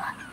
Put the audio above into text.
아